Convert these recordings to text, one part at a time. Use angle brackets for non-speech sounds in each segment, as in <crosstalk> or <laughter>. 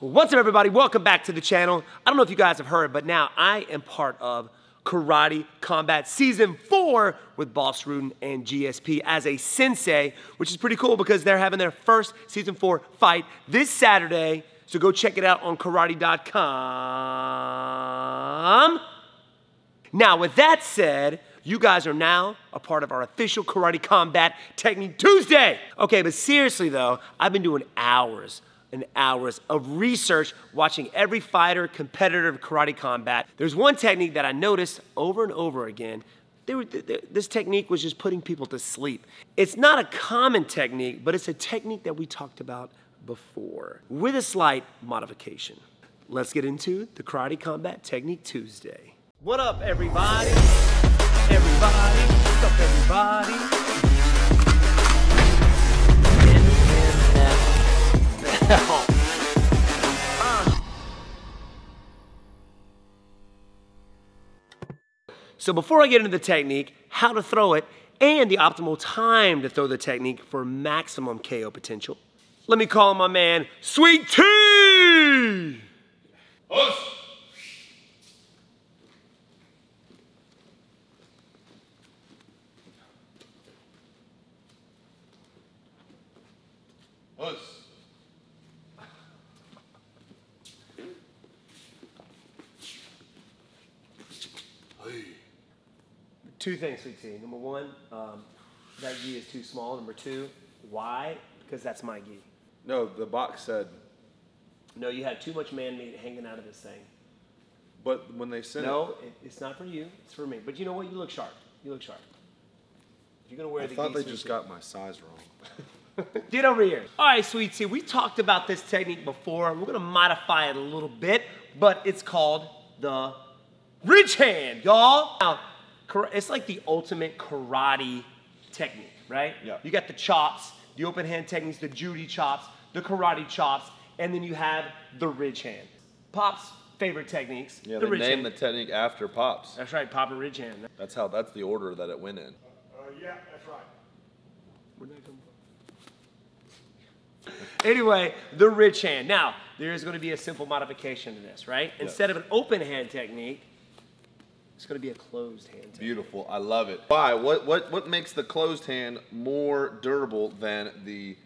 What's up, everybody? Welcome back to the channel. I don't know if you guys have heard, but now I am part of Karate Combat Season 4 with Bas Rutten and GSP as a sensei, which is pretty cool because they're having their first Season 4 fight this Saturday. So go check it out on karate.com. Now, with that said, you guys are now a part of our official Karate Combat Technique Tuesday. Okay, but seriously though, I've been doing hours and hours of research watching every fighter, competitor of Karate Combat. There's one technique that I noticed over and over again. Were, this technique was just putting people to sleep. It's not a common technique, but it's a technique that we talked about before with a slight modification. Let's get into the Karate Combat Technique Tuesday. What up, everybody? Everybody, So before I get into the technique, how to throw it, and the optimal time to throw the technique for maximum KO potential, let me call my man, Sweet T! Us. Us. Two things, Sweet T. Number one, um, that gi is too small. Number two, why? Because that's my gi. No, the box said. No, you had too much man meat hanging out of this thing. But when they sent no, it, it's not for you. It's for me. But you know what? You look sharp. You look sharp. You're gonna wear I the. I thought they just got my size wrong. <laughs> Get over here. All right, Sweet T, we talked about this technique before. We're gonna modify it a little bit, but it's called the ridge hand, y'all. Now, it's like the ultimate karate technique, right? Yeah. You got the chops, the open hand techniques, the Judy chops, the karate chops, and then you have the ridge hand. Pop's favorite techniques. Yeah, the they ridge named hand. the technique after Pops. That's right, Pop and ridge hand. That's how. That's the order that it went in. Uh, yeah, that's right. Where'd that come from? <laughs> anyway, the ridge hand. Now, there is going to be a simple modification to this, right? Yes. Instead of an open hand technique, it's going to be a closed hand technique. Beautiful. I love it. Why? What what what makes the closed hand more durable than the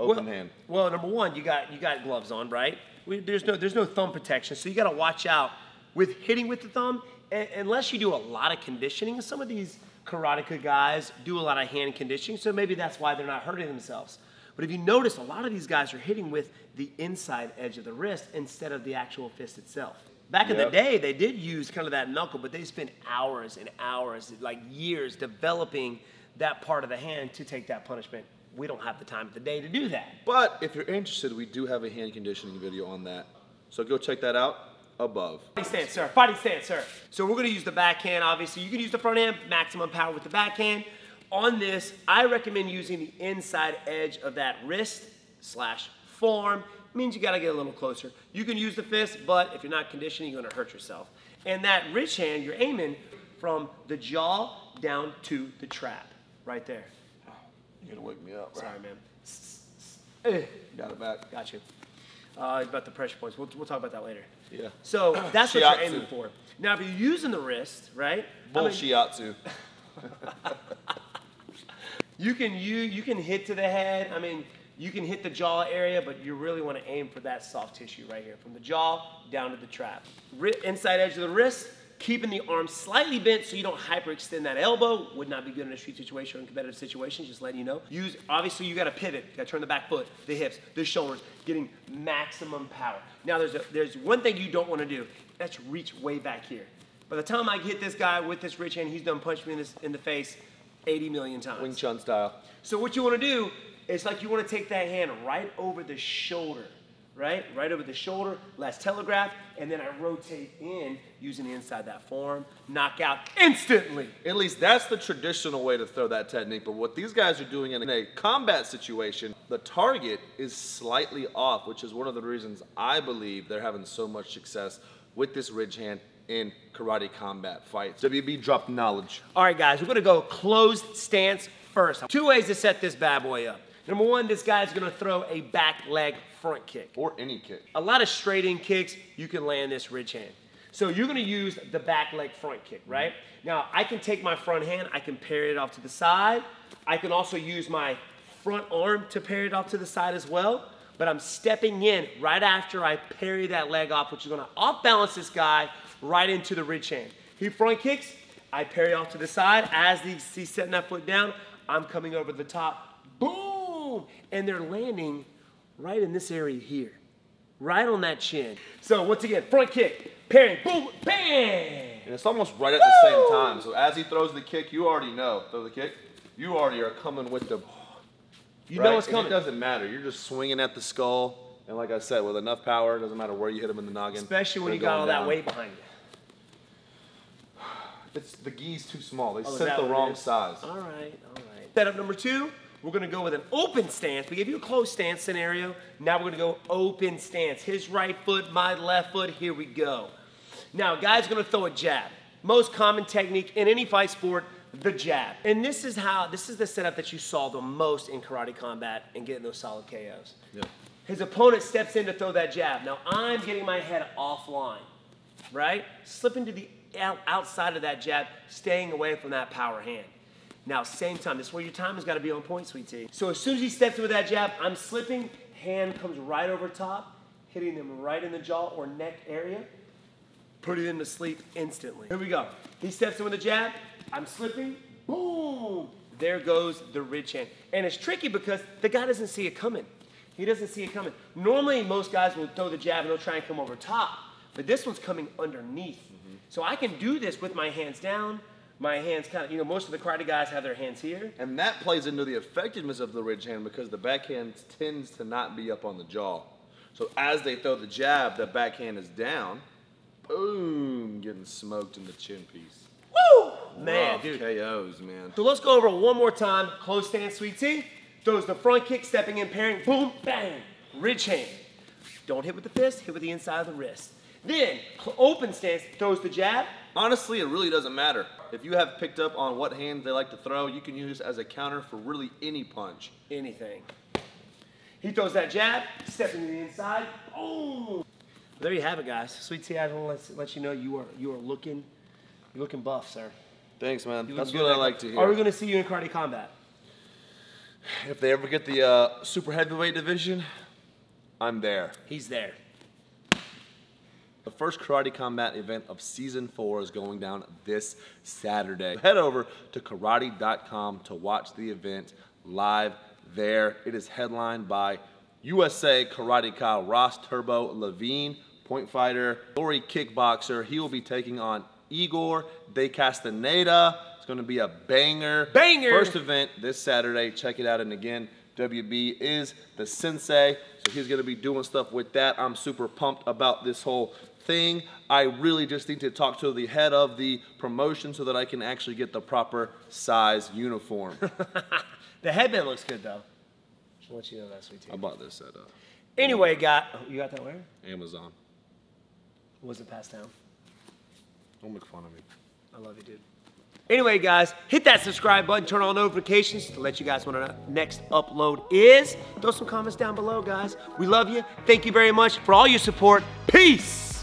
open well, hand? Well, number one, you got you got gloves on, right? We, there's no there's no thumb protection, so you got to watch out with hitting with the thumb. And, unless you do a lot of conditioning, some of these karateka guys do a lot of hand conditioning, so maybe that's why they're not hurting themselves. But if you notice, a lot of these guys are hitting with the inside edge of the wrist instead of the actual fist itself. Back in the day, they did use kind of that knuckle, but they spent hours and hours, like years, developing that part of the hand to take that punishment. We don't have the time of the day to do that. But if you're interested, we do have a hand conditioning video on that. So go check that out above. Fighting stance, sir. Fighting stance, sir. So we're gonna use the backhand, obviously. You can use the front hand, maximum power with the backhand. On this, I recommend using the inside edge of that wrist slash forearm. Means you gotta get a little closer. You can use the fist, but if you're not conditioning, you're gonna hurt yourself. And that ridge hand, you're aiming from the jaw down to the trap, right there. You're gonna wake me up. Sorry, man. Eh, Got it back. Got you. Uh, about the pressure points. We'll, we'll talk about that later. Yeah. So that's what you're aiming for. Now, if you're using the wrist, right? I mean, Bullshiatsu. <laughs> you can you you can hit to the head. I mean, you can hit the jaw area, but you really want to aim for that soft tissue right here, from the jaw down to the trap. Ri- inside edge of the wrist, keeping the arm slightly bent so you don't hyperextend that elbow. Would not be good in a street situation or in competitive situations. Just letting you know. Use obviously you got to pivot. You got to turn the back foot, the hips, the shoulders, getting maximum power. Now there's a, there's one thing you don't want to do. That's reach way back here. By the time I hit this guy with this ridge hand, he's done punched me in, this, in the face 80 million times. Wing Chun style. So what you want to do is like you want to take that hand right over the shoulder, right? Right over the shoulder, last telegraph, and then I rotate in using the inside that forearm, knock out instantly. At least that's the traditional way to throw that technique. But what these guys are doing in a combat situation, the target is slightly off, which is one of the reasons I believe they're having so much success with this ridge hand in karate combat fights. WB dropped knowledge. All right, guys, we're gonna go closed stance first. Two ways to set this bad boy up. Number one, this guy's gonna throw a back leg front kick. Or any kick. A lot of straight in kicks, you can land this ridge hand. So you're gonna use the back leg front kick, mm-hmm. right? Now I can take my front hand, I can parry it off to the side. I can also use my front arm to parry it off to the side as well. But I'm stepping in right after I parry that leg off, which is gonna off balance this guy right into the ridge hand. He front kicks, I parry off to the side. As he's, he's setting that foot down, I'm coming over the top, boom! And they're landing right in this area here right on that chin. So once again, front kick, parry, boom, bang! And it's almost right at the same time. So as he throws the kick, you already know. Throw the kick, you already are coming with the. You right? know what's And coming. It doesn't matter. You're just swinging at the skull. And like I said, with enough power, it doesn't matter where you hit him in the noggin. Especially when you got all going that weight behind you. <sighs> It's the gi's too small. They Oh, sent the wrong size. All right, all right. Setup number two, we're gonna go with an open stance. We gave you a closed stance scenario. Now we're gonna go open stance. His right foot, my left foot, here we go. Now, guy's gonna throw a jab. Most common technique in any fight sport, the jab. And this is how, this is the setup that you saw the most in karate combat and getting those solid KOs. Yep. His opponent steps in to throw that jab. Now I'm getting my head offline, right? Slipping to the outside of that jab, staying away from that power hand. Now, same time, this is where your time has got to be on point, Sweet T. So as soon as he steps in with that jab, I'm slipping, hand comes right over top, hitting them right in the jaw or neck area, putting them to sleep instantly. Here we go. He steps in with a jab, I'm slipping, boom! There goes the ridge hand. And it's tricky because the guy doesn't see it coming. He doesn't see it coming. Normally, most guys will throw the jab and they'll try and come over top, but this one's coming underneath. Mm-hmm. So I can do this with my hands down, my hands kind of, you know, most of the karate guys have their hands here. And that plays into the effectiveness of the ridge hand because the backhand tends to not be up on the jaw. So as they throw the jab, the backhand is down. Boom, getting smoked in the chin piece. Woo! Man, Rough dude. KOs, man. So let's go over one more time. Close stance, Sweet T. Throws the front kick, stepping in, pairing, boom, bang. Ridge hand. Don't hit with the fist, hit with the inside of the wrist. Then, open stance, throws the jab. Honestly, it really doesn't matter. If you have picked up on what hand they like to throw, you can use as a counter for really any punch. anything. He throws that jab, stepping to the inside, boom. There you have it, guys. Sweet T, I want to let, let you know you are you are looking, you're looking buff, sir. Thanks, man. You That's what good. I like to hear. Are we going to see you in karate combat? if they ever get the uh, super heavyweight division, I'm there. He's there. The first Karate Combat event of season four is going down this Saturday. Head over to karate.com to watch the event live there. It is headlined by USA Karate Kyle Ross Turbo Levine, point fighter, Lori kickboxer. He will be taking on Igor De Castaneda. It's going to be a banger. Banger! First event this Saturday. Check it out. And again, WB is the sensei, so he's going to be doing stuff with that. I'm super pumped about this whole thing. I really just need to talk to the head of the promotion so that I can actually get the proper size uniform. <laughs> The headband looks good though. Just want you to know that, Sweet T. I bought this at uh, Anyway, got oh, you got that where? Amazon. Was it passed down? Don't make fun of me. I love you, dude. Anyway, guys, hit that subscribe button, turn on notifications to let you guys know when our next upload is. Throw some comments down below, guys. We love you. Thank you very much for all your support. Peace.